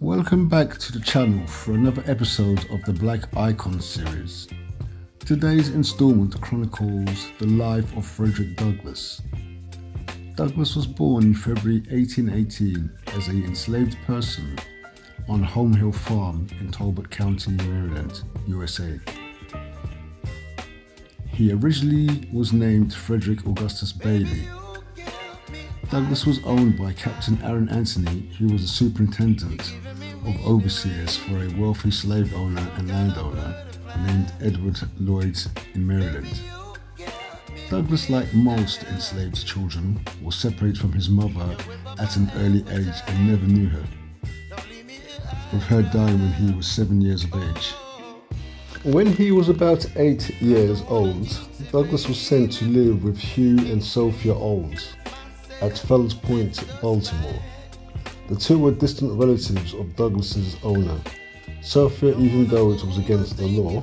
Welcome back to the channel for another episode of the Black Icon series. Today's installment chronicles the life of Frederick Douglass. Douglass was born in February 1818 as an enslaved person on Holme Hill Farm in Talbot County, Maryland, USA. He originally was named Frederick Augustus Bailey. Douglass was owned by Captain Aaron Anthony, who was a superintendent of overseers for a wealthy slave owner and landowner named Edward Lloyd in Maryland. Douglass, like most enslaved children, was separated from his mother at an early age and never knew her, with her dying when he was seven years of age. When he was about eight years old, Douglass was sent to live with Hugh and Sophia Aulds at Fells Point, Baltimore. The two were distant relatives of Douglass's owner. Sophia, even though it was against the law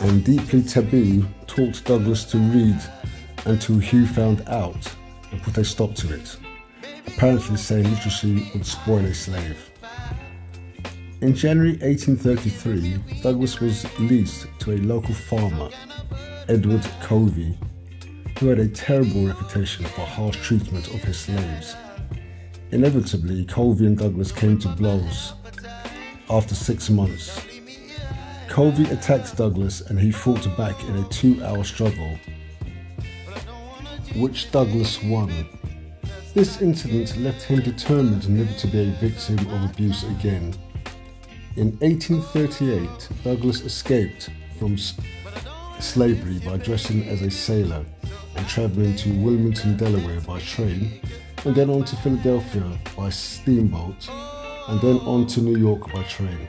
and deeply taboo, taught Douglass to read until Hugh found out and put a stop to it, apparently saying literacy would spoil a slave. In January 1833, Douglass was leased to a local farmer, Edward Covey, who had a terrible reputation for harsh treatment of his slaves. Inevitably, Covey and Douglass came to blows after six months. Covey attacked Douglass and he fought back in a two hour struggle, which Douglass won. This incident left him determined never to be a victim of abuse again. In 1838, Douglass escaped from slavery by dressing as a sailor and traveling to Wilmington, Delaware by train and then on to Philadelphia by steamboat, and then on to New York by train.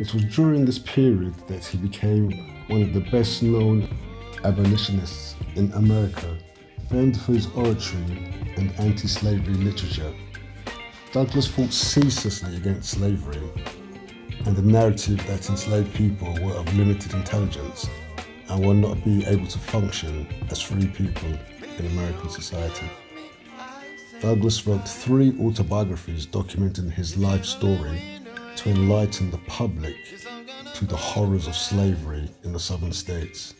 It was during this period that he became one of the best known abolitionists in America, famed for his oratory and anti slavery literature. Douglass fought ceaselessly against slavery and the narrative that enslaved people were of limited intelligence and will not be able to function as free people in American society. Douglass wrote three autobiographies documenting his life story to enlighten the public to the horrors of slavery in the southern states.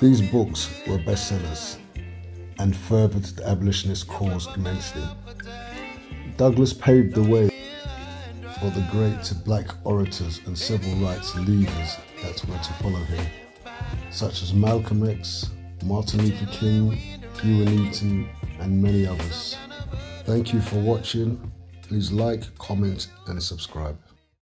These books were bestsellers and furthered the abolitionist cause immensely. Douglass paved the way for the great black orators and civil rights leaders that were to follow him, such as Malcolm X, Martin Luther King, Huey Newton, and many others. Thank you for watching. Please like, comment, and subscribe.